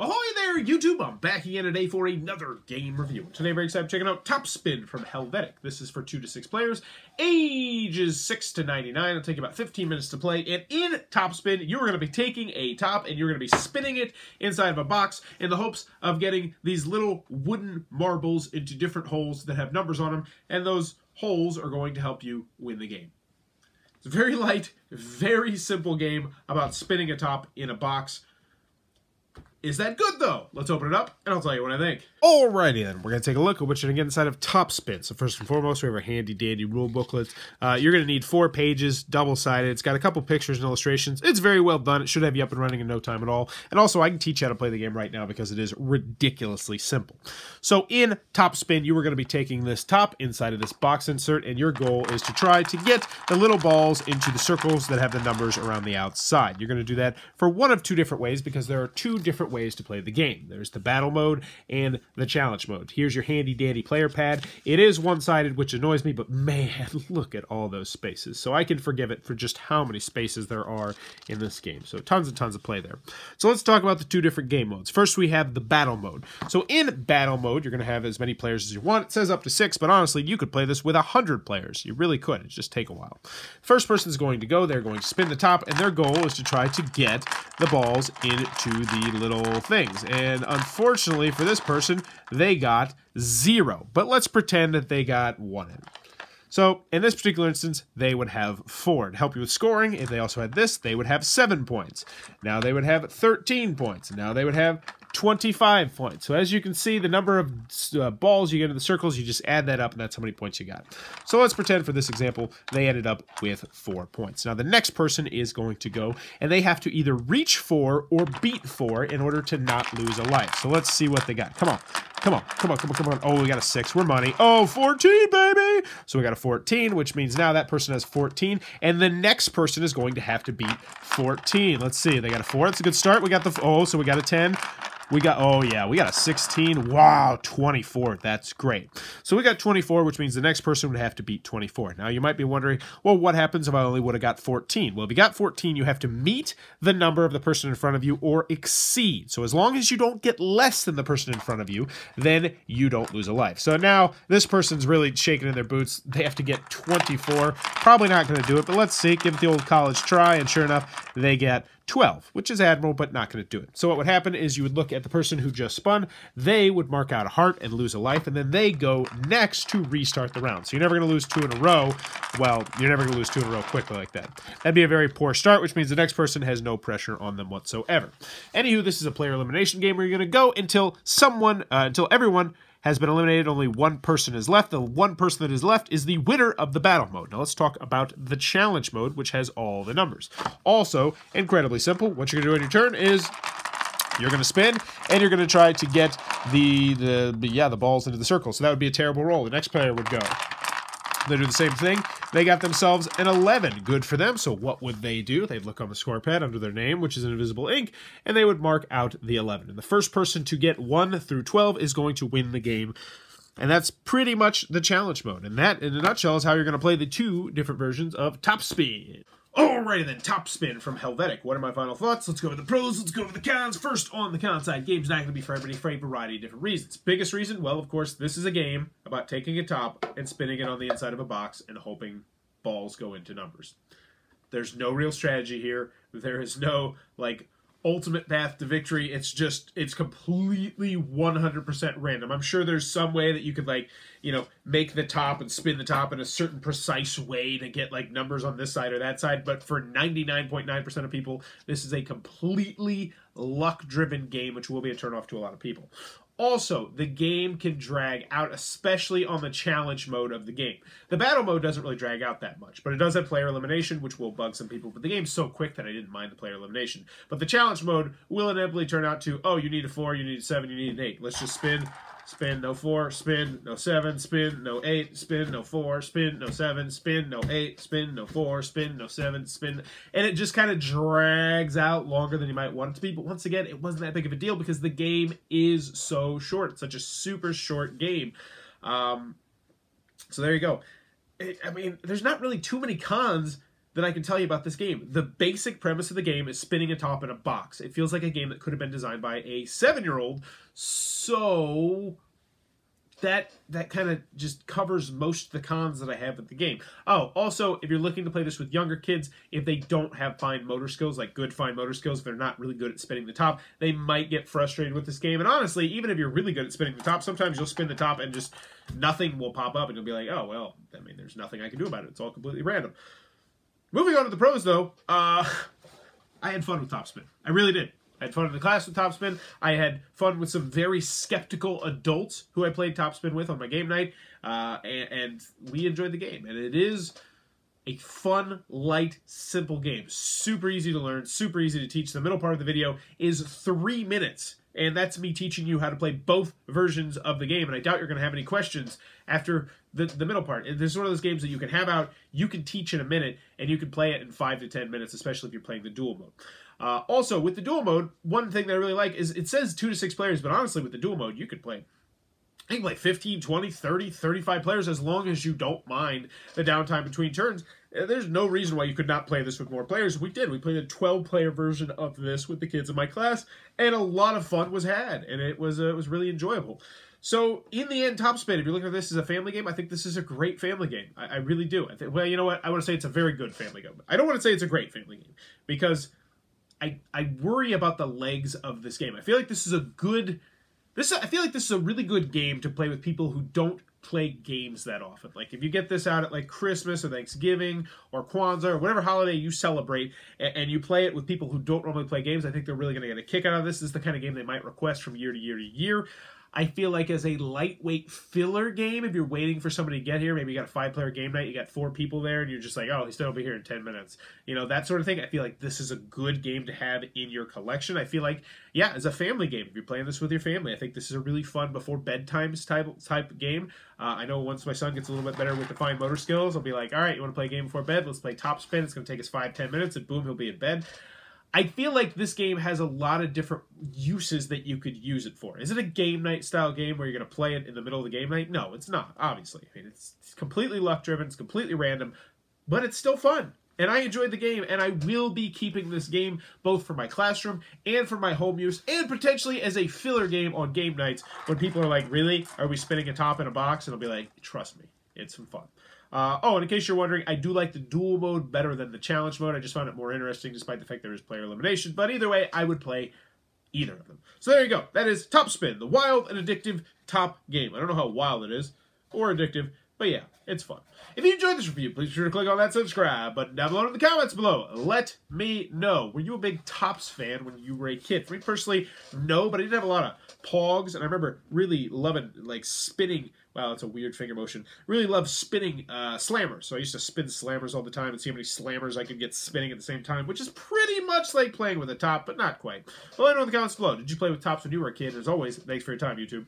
Ahoy there, YouTube! I'm back again today for another game review. Today, very excited checking out Top Spin from Helvetiq. This is for 2 to 6 players, ages 6 to 99. It'll take about 15 minutes to play. And in Top Spin, you're going to be taking a top and you're going to be spinning it inside of a box in the hopes of getting these little wooden marbles into different holes that have numbers on them. And those holes are going to help you win the game. It's a very light, very simple game about spinning a top in a box. Is that good though? Let's open it up and I'll tell you what I think. Alrighty then, we're to take a look at what you're to get inside of Top Spin. So first and foremost, we have our handy dandy rule booklet. Uh, you're to need four pages, double-sided. It's got a couple pictures and illustrations. It's very well done. It should have you up and running in no time at all. And also, I can teach you how to play the game right now because it is ridiculously simple. So in Top Spin, you are going to be taking this top inside of this box insert, and your goal is to try to get the little balls into the circles that have the numbers around the outside. You're to do that for one of two different ways because there are two different ways to play the game. There's the battle mode and the challenge mode. Here's your handy dandy player pad. It is one-sided, which annoys me, but man, look at all those spaces. So I can forgive it for just how many spaces there are in this game. So tons and tons of play there. So let's talk about the two different game modes. First, we have the battle mode. So in battle mode, you're going to have as many players as you want. It says up to six, but honestly, you could play this with a 100 players. You really could. It just take a while. First person is going to go. They're going to spin the top, and their goal is to try to get the balls into the little things. And unfortunately for this person, they got zero. But let's pretend that they got one. So in this particular instance, they would have four. To help you with scoring, if they also had this, they would have seven points. Now they would have 13 points. Now they would have 25 points. So as you can see, the number of uh, balls you get in the circles, you just add that up, and that's how many points you got. So let's pretend for this example, they ended up with four points. Now the next person is going to go, and they have to either reach four or beat four in order to not lose a life. So let's see what they got. Come on. Come on, come on, come on, come on. Oh, we got a six. We're money. Oh, 14, baby. So we got a 14, which means now that person has 14. And the next person is going to have to beat 14. Let's see. They got a four. That's a good start. We got the, oh, so we got a 10. We got, oh yeah, we got a 16. Wow, 24. That's great. So we got 24, which means the next person would have to beat 24. Now you might be wondering, well, what happens if I only would have got 14? Well, if you got 14, you have to meet the number of the person in front of you or exceed. So as long as you don't get less than the person in front of you, then you don't lose a life. So now this person's really shaking in their boots. They have to get 24. Probably not going to do it, but let's see. Give it the old college try, and sure enough, they get 12, which is admirable, but not going to do it. So what would happen is you would look at the person who just spun, they would mark out a heart and lose a life, and then they go next to restart the round. So you're never going to lose two in a row. Well, you're never going to lose two in a row quickly like that. That'd be a very poor start, which means the next person has no pressure on them whatsoever. Anywho, this is a player elimination game where you're going to go until someone, uh, until everyone has been eliminated. Only one person is left. The one person that is left is the winner of the battle mode. Now let's talk about the challenge mode, which has all the numbers. Also, incredibly simple. What you're going to do on your turn is you're going to spin, and you're going to try to get the, the, yeah, the balls into the circle. So that would be a terrible roll. The next player would go. They do the same thing. They got themselves an 11. Good for them. So what would they do? They'd look on the score pad under their name, which is an invisible ink, and they would mark out the 11. And the first person to get 1 through 12 is going to win the game. And that's pretty much the challenge mode. And that, in a nutshell, is how you're going to play the two different versions of Top Spin. Alrighty then, top spin from Helvetiq. What are my final thoughts? Let's go over the pros, let's go over the cons. First, on the con side, game's not going to be for everybody for a variety of different reasons. Biggest reason, well, of course, this is a game about taking a top and spinning it on the inside of a box and hoping balls go into numbers. There's no real strategy here. There is no, like, ultimate path to victory. It's just it's completely 100% random. I'm sure there's some way that you could like, you know, make the top and spin the top in a certain precise way to get like numbers on this side or that side, but for 99.9% of people, this is a completely luck-driven game which will be a turnoff to a lot of people. Also, the game can drag out, especially on the challenge mode of the game. The battle mode doesn't really drag out that much, but it does have player elimination, which will bug some people. But the game's so quick that I didn't mind the player elimination. But the challenge mode will inevitably turn out to, oh, you need a 4, you need a 7, you need an 8. Let's just spin spin, no four, spin, no seven, spin, no eight, spin, no four, spin, no seven, spin, no eight, spin, no four, spin, no seven, spin. And it just kind of drags out longer than you might want it to be. But once again, it wasn't that big of a deal because the game is so short. It's such a super short game. Um, so there you go. It, I mean, there's not really too many cons that I can tell you about this game. The basic premise of the game is spinning a top in a box. It feels like a game that could have been designed by a seven year old. So that that kind of just covers most of the cons that I have with the game. Oh, also, if you're looking to play this with younger kids, if they don't have fine motor skills, like good fine motor skills, if they're not really good at spinning the top, they might get frustrated with this game. And honestly, even if you're really good at spinning the top, sometimes you'll spin the top and just nothing will pop up, and you'll be like, oh well, I mean, there's nothing I can do about it. It's all completely random. Moving on to the pros, though, uh, I had fun with Topspin. I really did. I had fun in the class with Topspin. I had fun with some very skeptical adults who I played Topspin with on my game night, uh, and, and we enjoyed the game. And it is a fun, light, simple game. Super easy to learn, super easy to teach. The middle part of the video is three minutes, and that's me teaching you how to play both versions of the game. And I doubt you're going to have any questions after the, the middle part. This is one of those games that you can have out, you can teach in a minute, and you can play it in five to ten minutes, especially if you're playing the duel mode. Uh, also, with the duel mode, one thing that I really like is it says two to six players, but honestly, with the duel mode, you could play I think like 15, 20, 30, 35 players as long as you don't mind the downtime between turns. Uh, There's no reason why you could not play this with more players. We did. We played a 12 player version of this with the kids in my class, and a lot of fun was had, and it was uh, it was really enjoyable. So in the end, top Topspin, if you're looking at this as a family game, I think this is a great family game. I, I really do. I think, well, you know what? I want to say it's a very good family game. I don't want to say it's a great family game because I I worry about the legs of this game. I feel like this is a good this I feel like this is a really good game to play with people who don't play games that often. Like if you get this out at like Christmas or Thanksgiving or Kwanzaa or whatever holiday you celebrate, and, and you play it with people who don't normally play games, I think they're really going to get a kick out of this. This is the kind of game they might request from year to year to year. I feel like as a lightweight filler game, if you're waiting for somebody to get here, maybe you got a five player game night, you got four people there, and you're just like, oh, he's still be here in 10 minutes. You know, that sort of thing. I feel like this is a good game to have in your collection. I feel like, yeah, as a family game, if you're playing this with your family, I think this is a really fun before bedtimes type, type game. Uh, I know once my son gets a little bit better with the fine motor skills, I'll be like, all right, you want to play a game before bed? Let's play Top Spin. It's going to take us five, ten minutes, and boom, he'll be in bed. I feel like this game has a lot of different uses that you could use it for. Is it a game night style game where you're going to play it in the middle of the game night? No, it's not, obviously. I mean, it's, it's completely luck driven, it's completely random, but it's still fun. And I enjoyed the game, and I will be keeping this game both for my classroom and for my home use, and potentially as a filler game on game nights when people are like, Really? Are we spinning a top in a box? And I'll be like, Trust me, it's some fun. Uh, oh, and in case you're wondering, I do like the duel mode better than the challenge mode. I just found it more interesting despite the fact there is player elimination. But either way, I would play either of them. So there you go. That is Top Spin, the wild and addictive top game. I don't know how wild it is or addictive, but yeah, it's fun. If you enjoyed this review, please be sure to click on that subscribe button down below in the comments below. Let me know. Were you a big Tops fan when you were a kid? For me personally, no, but I did have a lot of pogs, and I remember really loving like spinning. Wow, that's a weird finger motion. Really love spinning uh, slammers. So I used to spin slammers all the time and see how many slammers I could get spinning at the same time, which is pretty much like playing with a top, but not quite. Well, let me know in the comments below. Did you play with tops when you were a kid? As always, thanks for your time, YouTube.